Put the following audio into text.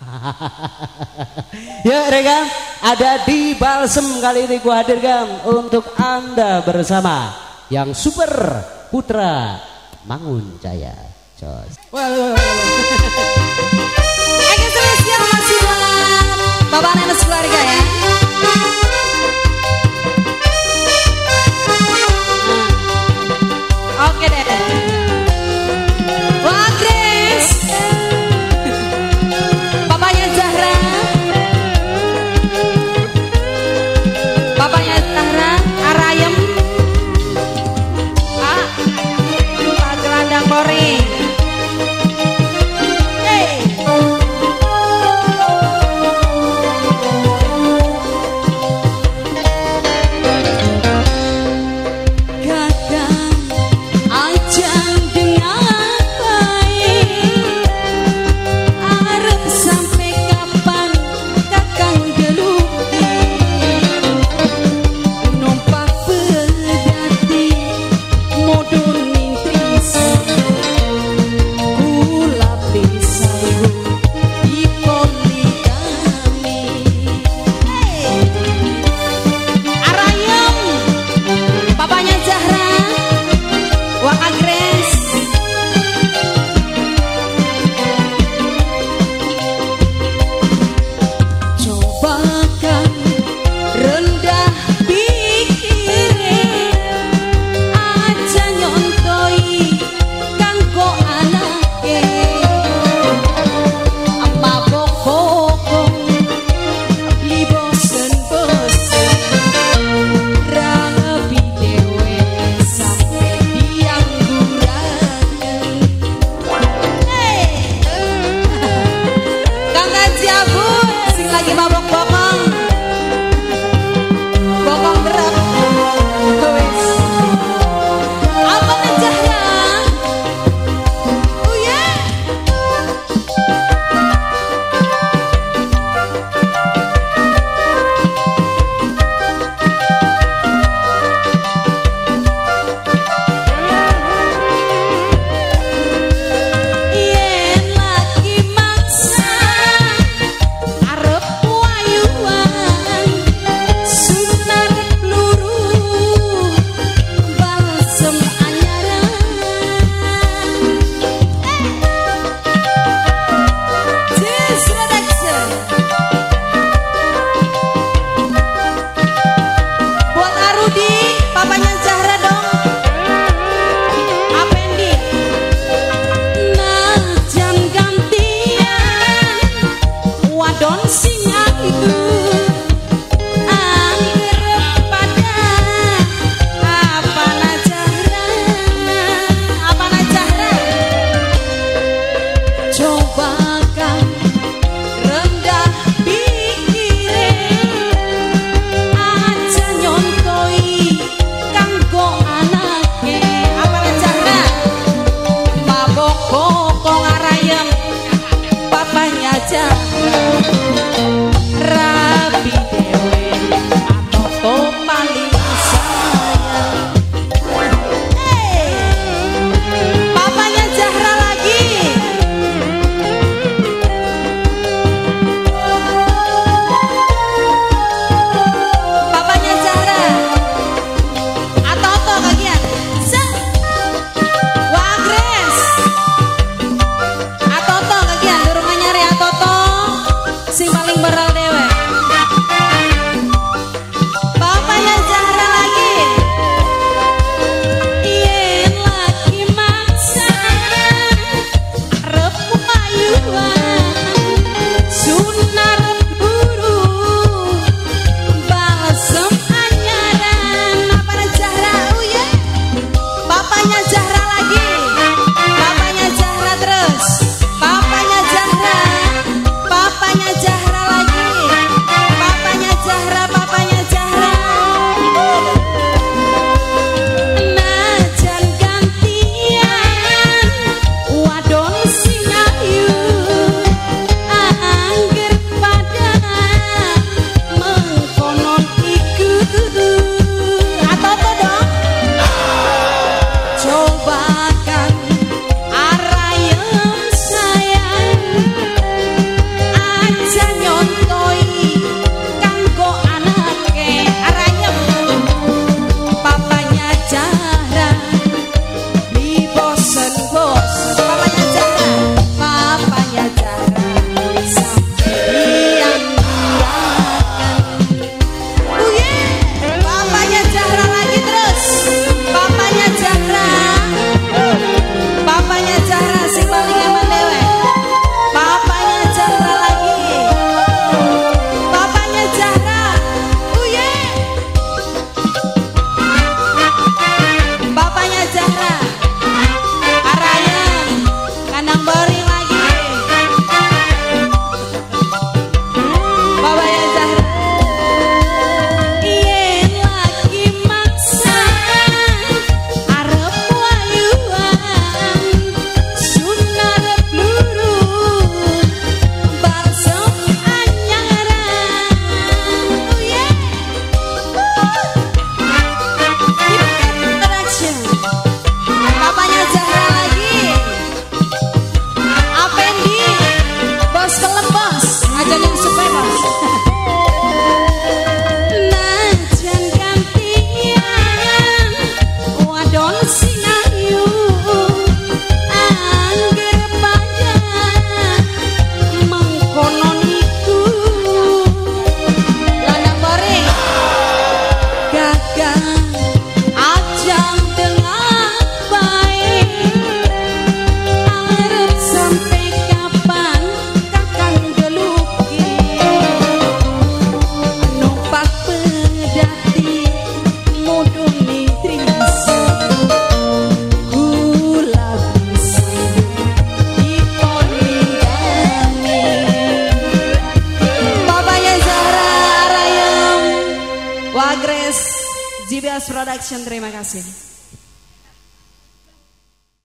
ya Regan, ada di Balsem kali ini gua hadirkan untuk Anda bersama yang super putra Mangun Jaya. Jos. Oke, lagi mabok Production terima kasih